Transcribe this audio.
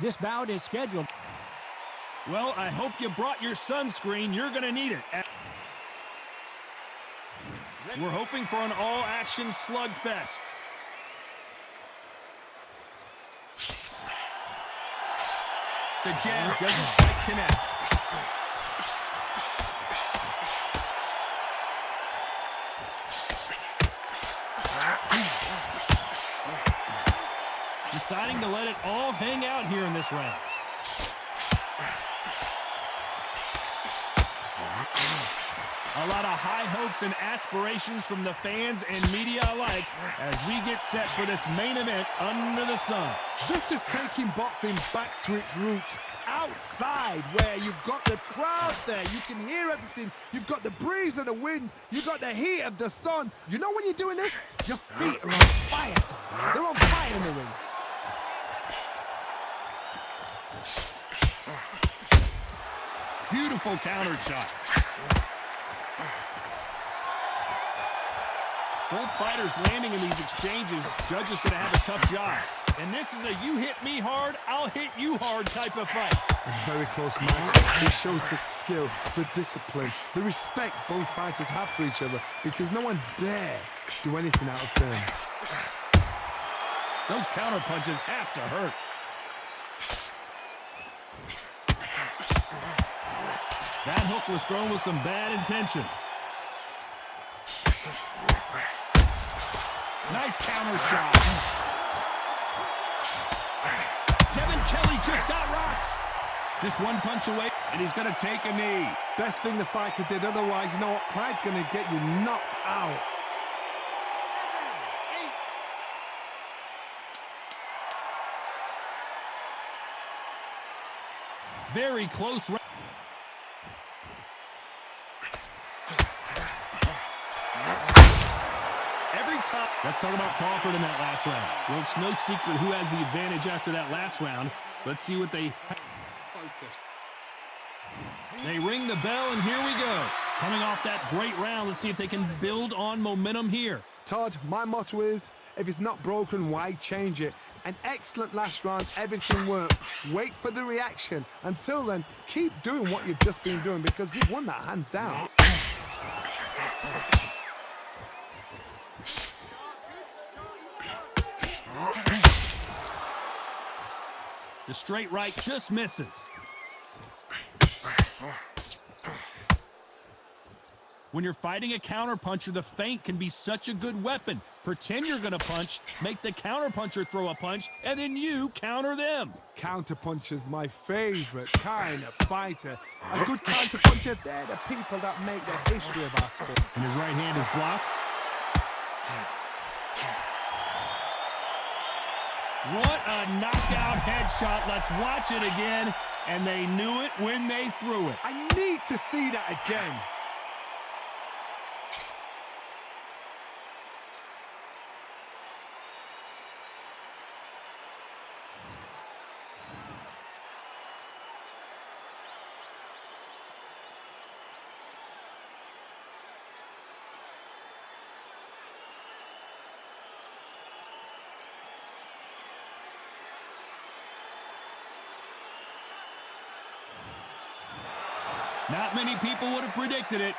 This bout is scheduled. Well, I hope you brought your sunscreen. You're going to need it. We're hoping for an all-action slugfest. The jab doesn't quite connect. Deciding to let it all hang out here in this round. A lot of high hopes and aspirations from the fans and media alike as we get set for this main event under the sun. This is taking boxing back to its roots. Outside, where you've got the crowd there, you can hear everything. You've got the breeze of the wind, you've got the heat of the sun. You know when you're doing this? Your feet are on fire. They're on fire in the ring. Beautiful counter shot. Both fighters landing in these exchanges. Judge is going to have a tough job. And this is a you hit me hard, I'll hit you hard type of fight. A very close match. It shows the skill, the discipline, the respect both fighters have for each other because no one dare do anything out of turn. Those counter punches have to hurt. That hook was thrown with some bad intentions. Nice counter shot. Kevin Kelly just got rocked. Just one punch away, and he's going to take a knee. Best thing the fighter did, otherwise, you know what? Pride's going to get you knocked out. Very close. Every time. Let's talk about Crawford in that last round. Well, it's no secret who has the advantage after that last round. Let's see what they... They ring the bell, and here we go. Coming off that great round, let's see if they can build on momentum here. Todd, my motto is, if it's not broken, why change it? An excellent last round, everything worked. Wait for the reaction. Until then, keep doing what you've just been doing because you've won that hands down. The straight right just misses. When you're fighting a counterpuncher, the feint can be such a good weapon. Pretend you're going to punch, make the counterpuncher throw a punch, and then you counter them. Counterpuncher's my favorite kind of fighter. A good counterpuncher, they're the people that make the history of our sport. And his right hand is blocked. What a knockout headshot. Let's watch it again. And they knew it when they threw it. I need to see that again. Not many people would have predicted it,